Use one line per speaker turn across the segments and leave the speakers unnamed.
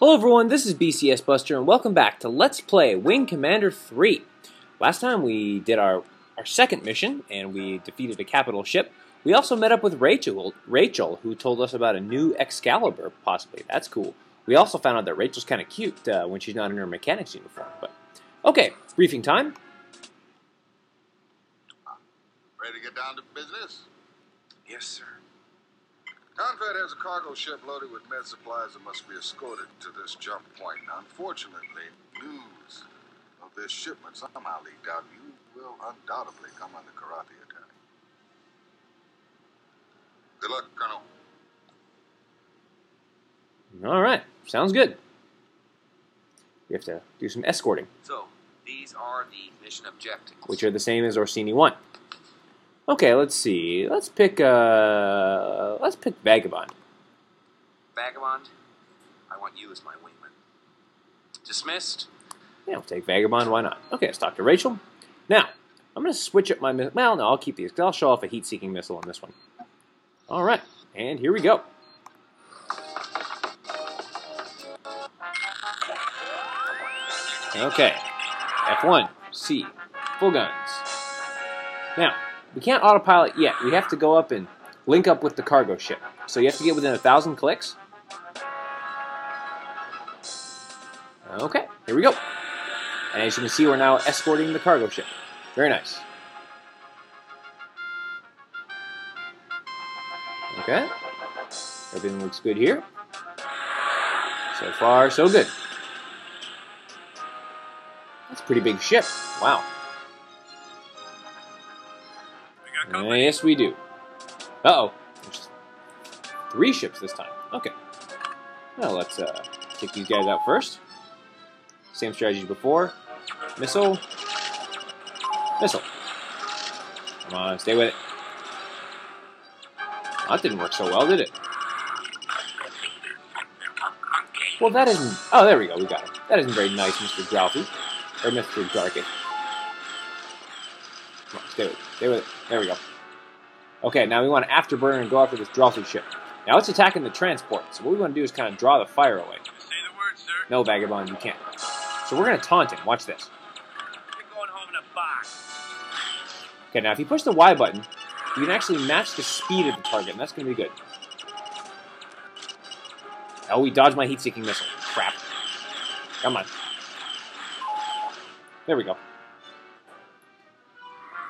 Hello everyone, this is BCS Buster and welcome back to Let's Play Wing Commander 3. Last time we did our, our second mission and we defeated a capital ship. We also met up with Rachel, Rachel, who told us about a new Excalibur, possibly. That's cool. We also found out that Rachel's kind of cute uh, when she's not in her mechanic's uniform. But Okay, briefing time.
Ready to get down to business?
Yes, sir.
Confed has a cargo ship loaded with med supplies that must be escorted to this jump point. Unfortunately, news of this shipment somehow leaked out. You will undoubtedly come under Kilrathi attack. Good luck, Colonel.
All right, sounds good. We have to do some escorting,
So, these are the mission objectives.
which are the same as Orsini 1. Okay, let's see. Let's pick, uh, let's pick Vagabond.
Vagabond, I want you as my wingman. Dismissed.
Yeah, we'll take Vagabond, why not? Okay, let's talk to Rachel. Now, I'm going to switch up my, mi- well, no, I'll keep these, I'll show off a heat-seeking missile on this one. All right, and here we go. Okay, F1, C, full guns. Now, we can't autopilot yet. We have to go up and link up with the cargo ship. So you have to get within a thousand clicks. Okay, here we go. And as you can see, we're now escorting the cargo ship. Very nice. Okay. Everything looks good here. So far, so good. That's a pretty big ship. Wow. Yes, we do. Uh-oh. Three ships this time. Okay. Now let's uh, take these guys out first. Same strategy as before. Missile. Missile. Come on, stay with it. That didn't work so well, did it? Well, that isn't... Oh, there we go. We got it. That isn't very nice, Mr. Dralthi. Or Mr. Darket. Come on, stay with. Stay with it. There we go. Okay, now we want to afterburner and go after this Dralthi ship. Now it's attacking the transport, so what we want to do is kind of draw the fire away.
Say the word, sir.
No, Vagabond, you can't. So we're going to taunt him. Watch this.
You're going home in a box.
Okay, now if you push the Y button, you can actually match the speed of the target, and that's going to be good. Oh, we dodged my heat-seeking missile. Crap. Come on. There we go.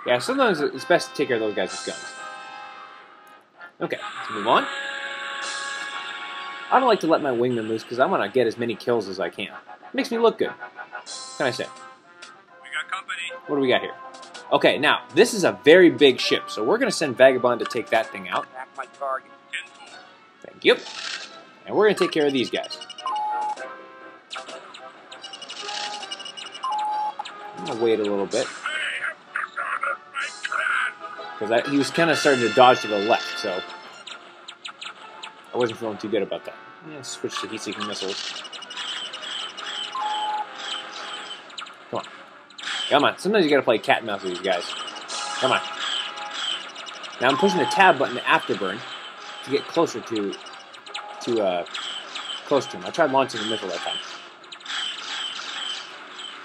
Yeah, sometimes it's best to take care of those guys with guns. Okay, let's move on. I don't like to let my wingman loose because I want to get as many kills as I can. It makes me look good. What can I say?
We got company.
What do we got here? Okay, now, this is a very big ship, so we're going to send Vagabond to take that thing out.
My target.
Thank you. And we're going to take care of these guys. I'm going to wait a little bit. Because he was kind of starting to dodge to the left, so I wasn't feeling too good about that. Yeah, switch to heat-seeking missiles. Come on. Come on. Sometimes you gotta play cat and mouse with these guys. Come on. Now I'm pushing the tab button to afterburn to get closer to to uh close to him. I tried launching a missile that time.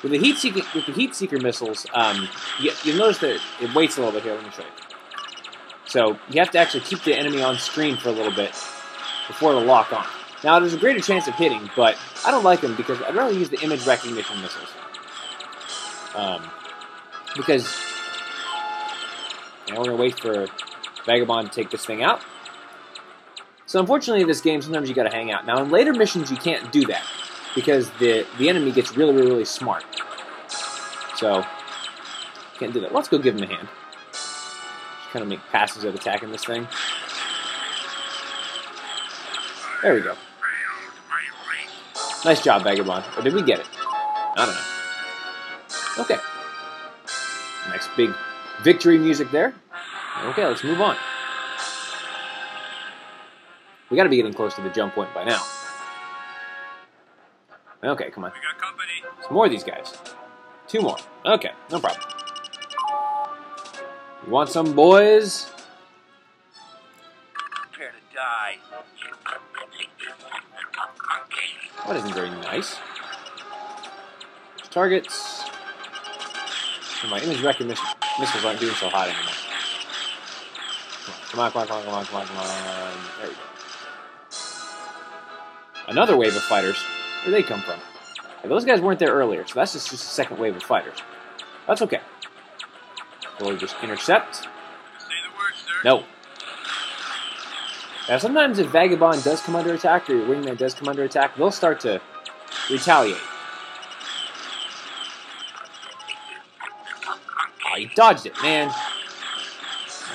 With the heat seeker with the heat seeker missiles, um, you, you'll notice that it waits a little bit here. Let me show you. So you have to actually keep the enemy on screen for a little bit before the lock on. Now there's a greater chance of hitting, but I don't like them because I'd rather use the image recognition missiles. Um, because now we're gonna wait for Vagabond to take this thing out. So unfortunately, in this game, sometimes you gotta hang out. Now in later missions, you can't do that because the the enemy gets really, really, really smart. So can't do that. Let's go give him a hand. Just kind of make passes at attacking this thing. There we go. Nice job, Vagabond. Or did we get it? I don't know. Okay. Nice big victory music there. Okay, let's move on. We gotta be getting close to the jump point by now. Okay, come on.
We got company.
Some more of these guys. Two more. Okay, no problem. You want some boys?
Prepare to die.
That isn't very nice. Targets. My image recognition missiles aren't doing so hot anymore. Come on, come on, come on, come on, come on, come on. There we go. Another wave of fighters. Where they come from? And those guys weren't there earlier, so that's just, just a second wave of fighters. That's okay. We'll just intercept.
Say the word, sir.
No. Now, sometimes if Vagabond does come under attack, or your wingman does come under attack, they'll start to retaliate. Oh, you dodged it, man. There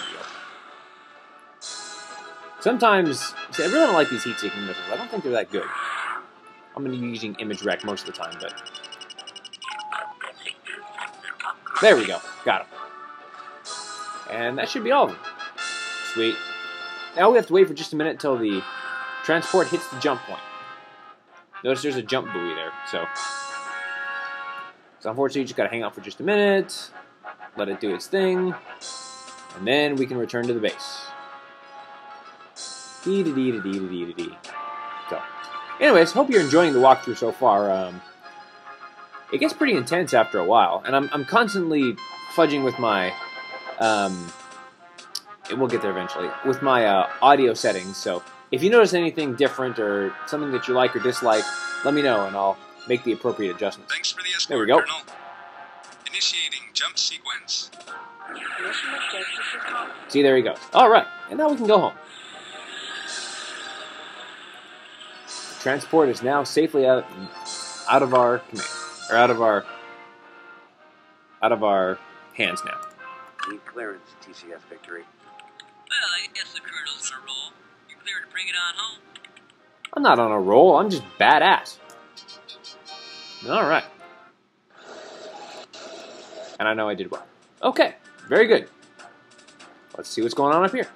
we go. Sometimes, see, I really don't like these heat-seeking missiles. I don't think they're that good. I'm going to be using Image Rec most of the time, but... There we go. Got him. And that should be all of them. Sweet. Now we have to wait for just a minute until the transport hits the jump point. Notice there's a jump buoy there, so. So unfortunately, you just gotta hang out for just a minute, let it do its thing, and then we can return to the base. Dee dee dee dee dee dee dee anyways, hope you're enjoying the walkthrough so far. Um, it gets pretty intense after a while, and I'm, I'm constantly fudging with my um, and we'll get there eventually with my uh, audio settings. So if you notice anything different or something that you like or dislike, let me know and I'll make the appropriate adjustments.
Thanks for the escort,
There we go.
Colonel. Initiating jump sequence.
See, there he goes. All right, and now we can go home. Transport is now safely out, out of our command, or out of our, out of our hands now.
Need clearance, TCS victory.
Well, I guess the colonel's on a roll. You're clear to bring it on home.
I'm not on a roll. I'm just badass. All right. And I know I did well. Okay, very good. Let's see what's going on up here.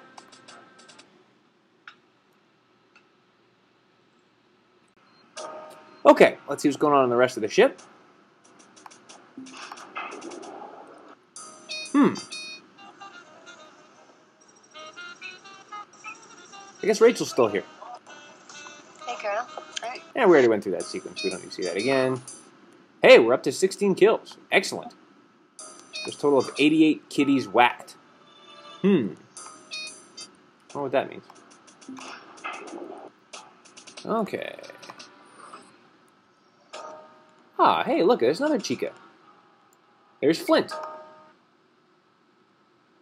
Okay, let's see what's going on in the rest of the ship. Hmm. I guess Rachel's still here.
Hey, Colonel. Hey.
Yeah, we already went through that sequence. We don't need to see that again. Hey, we're up to 16 kills. Excellent. There's a total of 88 kitties whacked. Hmm. I wonder what that means. Okay. Ah, hey, look, there's another Chica. There's Flint.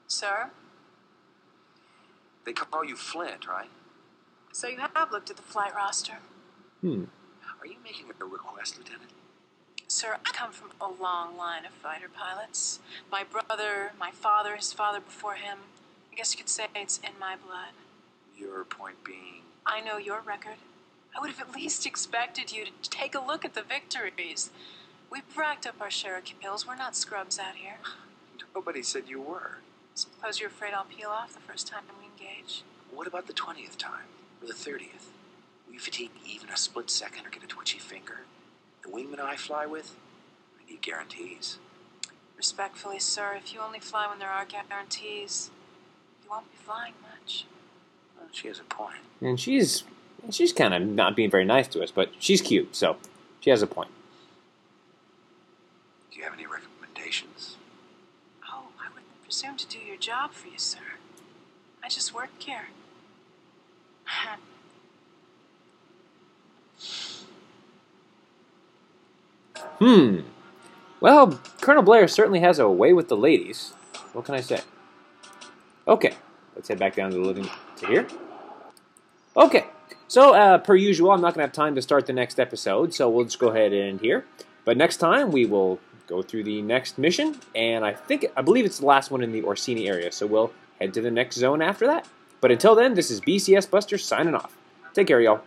Sir?
They call you Flint, right?
So you have looked at the flight roster.
Hmm.
Are you making a request, Lieutenant?
Sir, I come from a long line of fighter pilots. My brother, my father, his father before him. I guess you could say it's in my blood.
Your point being.
I know your record. I would have at least expected you to take a look at the victories. We've racked up our share of kills. We're not scrubs out here.
Nobody said you were.
Suppose you're afraid I'll peel off the first time we engage.
What about the 20th time? Or the 30th? Will you fatigue even a split second or get a twitchy finger? The wingman I fly with? I need guarantees.
Respectfully, sir, if you only fly when there are guarantees, you won't be flying much.
Well, she has a point.
And she's she's kind of not being very nice to us, but she's cute, so she has a point.
Do you have any recommendations?
Oh, I wouldn't presume to do your job for you, sir. I just work here.
Hmm. Well, Colonel Blair certainly has a way with the ladies. What can I say? Okay, let's head back down to the living to here. Okay, so uh, per usual, I'm not going to have time to start the next episode, so we'll just go ahead and end here. But next time we will go through the next mission, and I think I believe it's the last one in the Orsini area, so we'll head to the next zone after that. But until then, this is BCS Buster signing off. Take care, y'all.